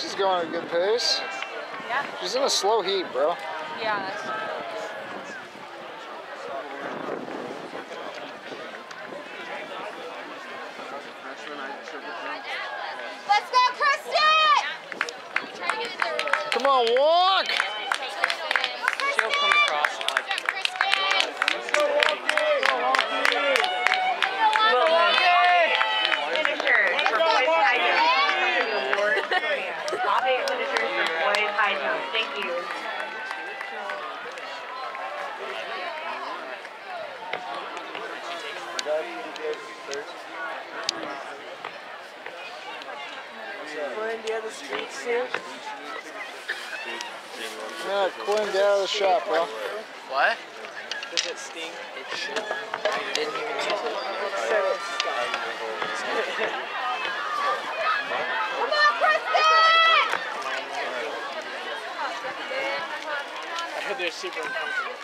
She's going at a good pace. Yeah. She's in a slow heat, bro. Yeah, that's Let's go, Kristen! Come on, walk! Yeah, Quinn, get out of the other shop, bro. What? Does it sting? It should. I didn't even use it. Come on, Kristen! I heard they're super uncomfortable.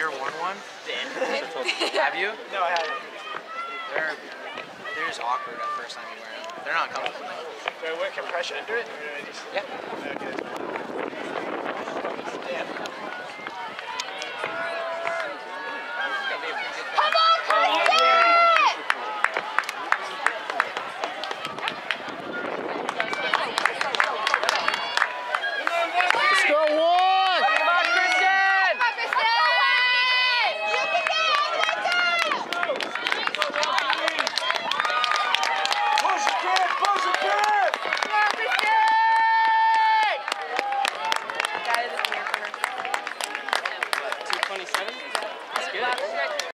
Pure One one? have you? No, I haven't. They're they're just awkward at first time you wear them. They're not comfortable. Do I wear compression under it? Or do I just... Yeah. Okay. Damn.